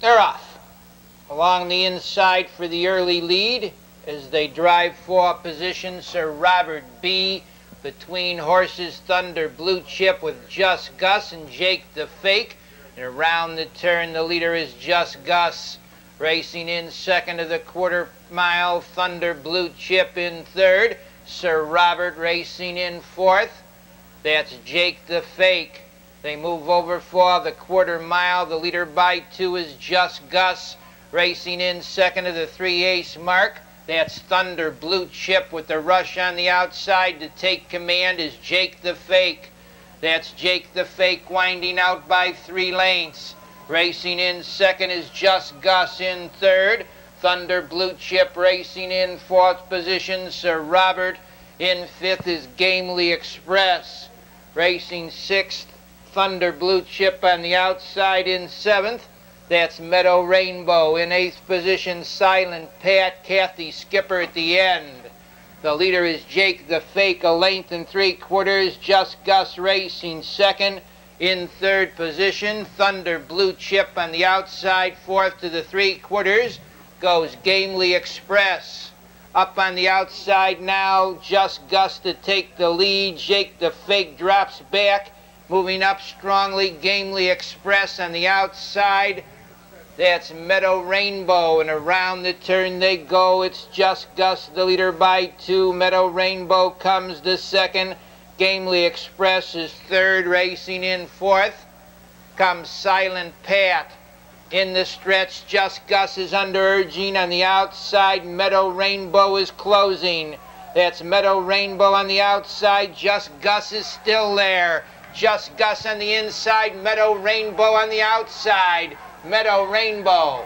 They're off. Along the inside for the early lead as they drive for position, Sir Robert B. Between horses, Thunder Blue Chip with Just Gus and Jake the Fake. And around the turn, the leader is Just Gus. Racing in second of the quarter mile, Thunder Blue Chip in third. Sir Robert racing in fourth. That's Jake the Fake. They move over for the quarter mile. The leader by two is Just Gus. Racing in second of the three ace mark. That's Thunder Blue Chip with the rush on the outside to take command is Jake the Fake. That's Jake the Fake winding out by three lengths. Racing in second is Just Gus in third. Thunder Blue Chip racing in fourth position. Sir Robert in fifth is Gamely Express. Racing sixth, Thunder Blue Chip on the outside in seventh. That's Meadow Rainbow in eighth position. Silent Pat, Kathy Skipper at the end. The leader is Jake the Fake, a length and three quarters. Just Gus Racing second. In third position, Thunder Blue Chip on the outside, fourth to the three quarters, goes Gamely Express. Up on the outside now, Just Gus to take the lead. Jake the Fake drops back, moving up strongly. Gamely Express on the outside. That's Meadow Rainbow, and around the turn they go. It's Just Gus, the leader by two. Meadow Rainbow comes the second. Gamely Express is third, racing in fourth. Comes Silent Pat. In the stretch, Just Gus is under urging on the outside. Meadow Rainbow is closing. That's Meadow Rainbow on the outside. Just Gus is still there. Just Gus on the inside. Meadow Rainbow on the outside. Meadow Rainbow.